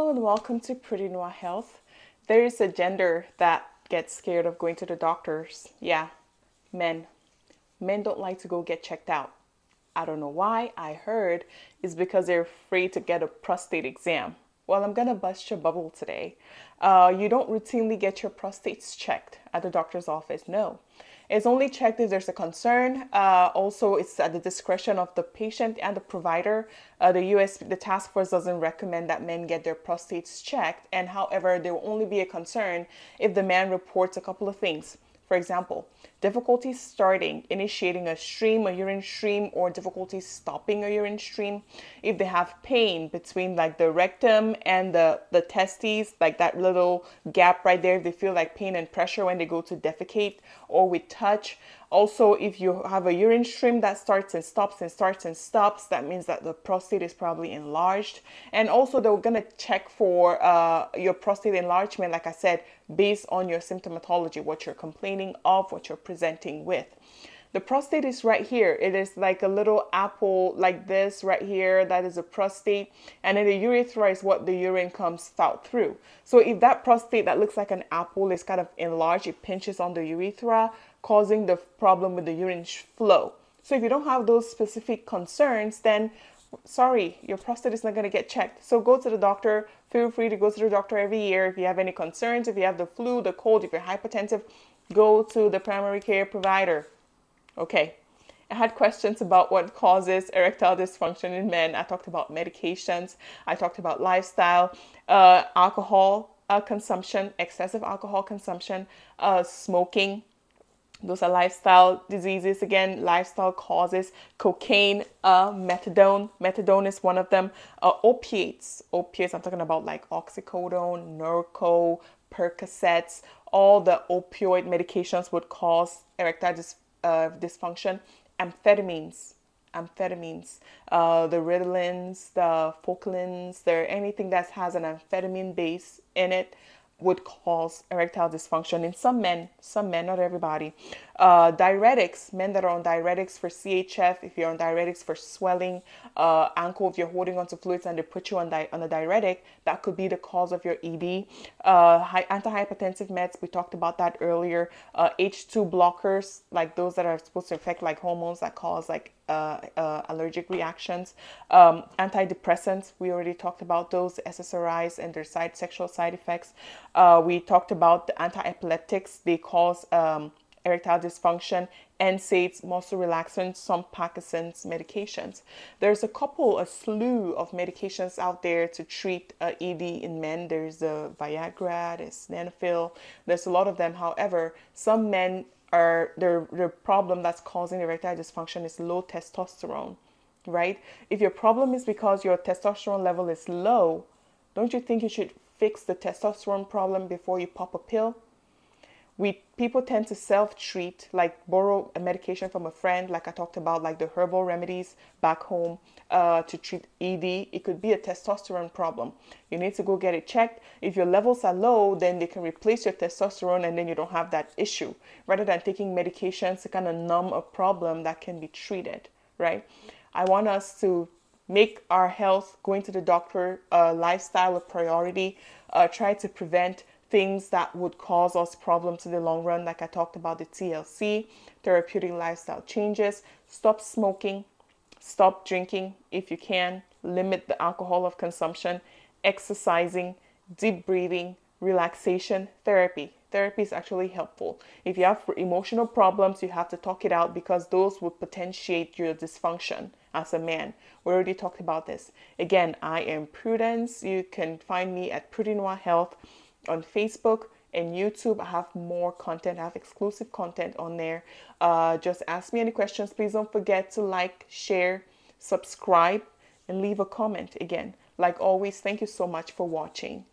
Hello and welcome to Pruddynoir Health. There is a gender that gets scared of going to the doctors. Yeah, men. Men don't like to go get checked out. I don't know why. I heard it's because they're afraid to get a prostate exam. Well, I'm gonna bust your bubble today. Uh, you don't routinely get your prostates checked at the doctor's office. No. It's only checked if there's a concern. Uh, also, it's at the discretion of the patient and the provider. Uh, the US, the task force doesn't recommend that men get their prostates checked. And however, there will only be a concern if the man reports a couple of things. For example, difficulty starting, initiating a stream, a urine stream, or difficulty stopping a urine stream. If they have pain between like the rectum and the, the testes, like that little gap right there, if they feel like pain and pressure when they go to defecate or with touch. Also, if you have a urine stream that starts and stops and starts and stops, that means that the prostate is probably enlarged. And also, they're gonna check for uh, your prostate enlargement, like I said, based on your symptomatology, what you're complaining of, what you're presenting with. The prostate is right here. It is like a little apple like this right here. That is a prostate. And then the urethra is what the urine comes out through. So if that prostate that looks like an apple is kind of enlarged, it pinches on the urethra, causing the problem with the urine flow. So if you don't have those specific concerns, then sorry, your prostate is not going to get checked. So go to the doctor. Feel free to go to the doctor every year. If you have any concerns, if you have the flu, the cold, if you're hypertensive, go to the primary care provider. Okay. I had questions about what causes erectile dysfunction in men. I talked about medications. I talked about lifestyle, uh, alcohol uh, consumption, excessive alcohol consumption, uh, smoking. Those are lifestyle diseases. Again, lifestyle causes cocaine, uh, methadone. Methadone is one of them. Uh, opiates. Opiates. I'm talking about like oxycodone, Norco, Percocets. All the opioid medications would cause erectile dysfunction uh, dysfunction, amphetamines, amphetamines, uh, the Ritalins, the Focalins, there anything that has an amphetamine base in it would cause erectile dysfunction in some men, some men, not everybody. Uh, diuretics, men that are on diuretics for CHF, if you're on diuretics for swelling, uh, ankle, if you're holding onto fluids and they put you on, di- on a diuretic, that could be the cause of your ED. Uh, antihypertensive meds, we talked about that earlier. H2 uh, blockers, like those that are supposed to affect like hormones that cause like uh, uh, allergic reactions. Um, antidepressants, we already talked about those, SSRIs and their side sexual side effects. Uh, we talked about the anti-epileptics. They cause um, erectile dysfunction, NSAIDs, muscle relaxants, some Parkinson's medications. There's a couple, a slew of medications out there to treat uh, ED in men. There's the Viagra, there's Nenofil, there's a lot of them. However, some men are their, their problem that's causing erectile dysfunction is low testosterone, right? If your problem is because your testosterone level is low, don't you think you should fix the testosterone problem before you pop a pill? we people tend to self-treat like borrow a medication from a friend like i talked about like the herbal remedies back home uh, to treat ed it could be a testosterone problem. You need to go get it checked. If your levels are low then they can replace your testosterone and then you don't have that issue rather than taking medications to kind of numb a problem that can be treated right? I want us to make our health going to the doctor uh, lifestyle a priority uh, try to prevent things that would cause us problems in the long run, like I talked about the TLC, therapeutic lifestyle changes, stop smoking, stop drinking if you can, limit the alcohol of consumption, exercising, deep breathing, relaxation, therapy. Therapy is actually helpful. If you have emotional problems, you have to talk it out because those would potentiate your dysfunction as a man. We already talked about this. Again, I am Prudence. You can find me at Pretty Health on Facebook and YouTube. I have more content. I have exclusive content on there. Uh, just ask me any questions. Please don't forget to like, share, subscribe, and leave a comment again. Like always, thank you so much for watching.